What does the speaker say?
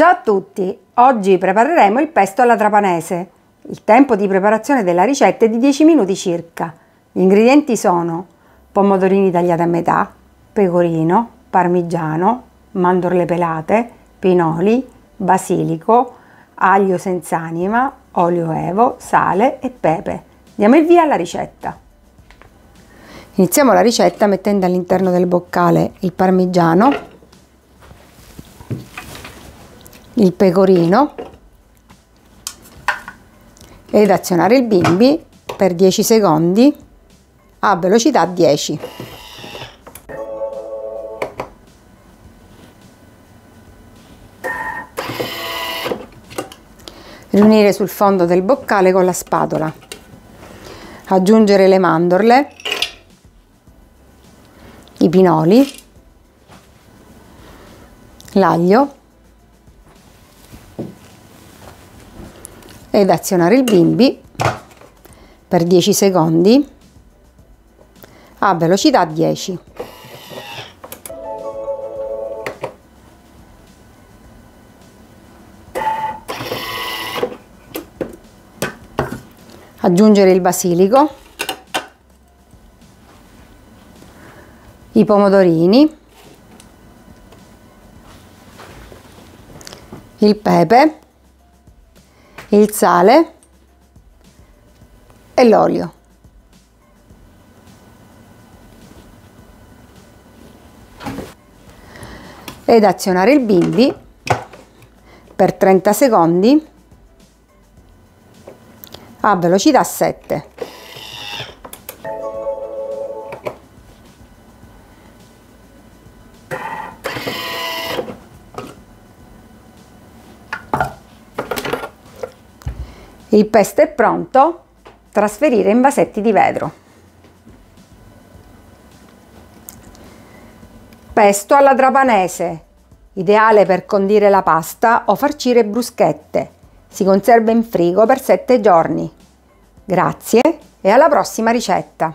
Ciao a tutti! Oggi prepareremo il pesto alla trapanese. Il tempo di preparazione della ricetta è di 10 minuti circa. Gli ingredienti sono pomodorini tagliati a metà, pecorino, parmigiano, mandorle pelate, pinoli, basilico, aglio senza anima, olio evo, sale e pepe. Diamo il via alla ricetta. Iniziamo la ricetta mettendo all'interno del boccale il parmigiano il pecorino ed azionare il bimbi per 10 secondi a velocità 10. Riunire sul fondo del boccale con la spatola. Aggiungere le mandorle, i pinoli, l'aglio ed azionare il bimbi per 10 secondi a velocità 10. Aggiungere il basilico, i pomodorini, il pepe il sale e l'olio. Ed azionare il bimbi per 30 secondi a velocità 7. Il pesto è pronto, trasferire in vasetti di vetro. Pesto alla trapanese, ideale per condire la pasta o farcire bruschette. Si conserva in frigo per 7 giorni. Grazie e alla prossima ricetta!